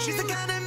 She's the kind of